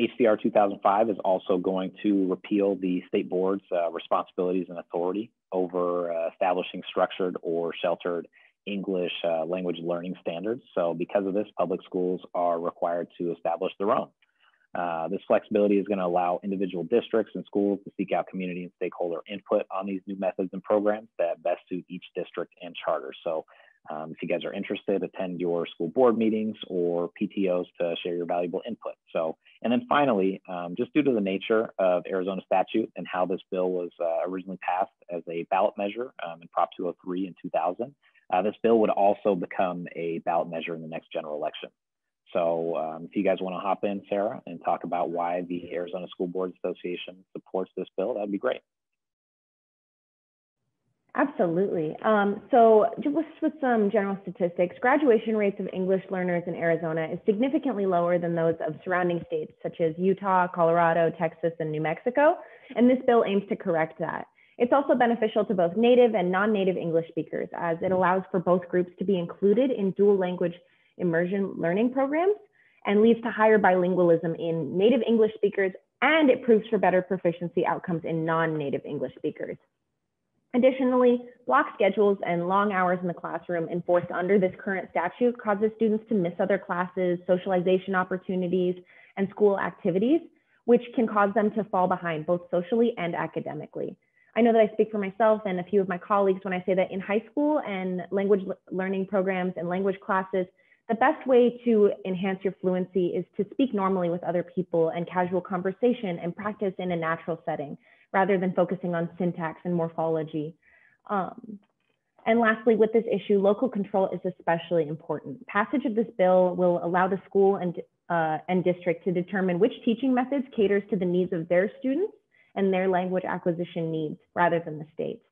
HCR 2005 is also going to repeal the state board's uh, responsibilities and authority over uh, establishing structured or sheltered English uh, language learning standards. So because of this, public schools are required to establish their own. Uh, this flexibility is going to allow individual districts and schools to seek out community and stakeholder input on these new methods and programs that best suit each district and charter. So um, if you guys are interested, attend your school board meetings or PTOs to share your valuable input. So, finally, um, just due to the nature of Arizona statute and how this bill was uh, originally passed as a ballot measure um, in Prop 203 in 2000, uh, this bill would also become a ballot measure in the next general election. So um, if you guys want to hop in, Sarah, and talk about why the Arizona School Board Association supports this bill, that'd be great. Absolutely. Um, so just with some general statistics, graduation rates of English learners in Arizona is significantly lower than those of surrounding states such as Utah, Colorado, Texas, and New Mexico. And this bill aims to correct that. It's also beneficial to both native and non-native English speakers as it allows for both groups to be included in dual language immersion learning programs and leads to higher bilingualism in native English speakers and it proves for better proficiency outcomes in non-native English speakers. Additionally, block schedules and long hours in the classroom enforced under this current statute causes students to miss other classes, socialization opportunities, and school activities, which can cause them to fall behind both socially and academically. I know that I speak for myself and a few of my colleagues when I say that in high school and language learning programs and language classes, the best way to enhance your fluency is to speak normally with other people and casual conversation and practice in a natural setting rather than focusing on syntax and morphology. Um, and lastly, with this issue, local control is especially important. Passage of this bill will allow the school and, uh, and district to determine which teaching methods caters to the needs of their students and their language acquisition needs rather than the state's.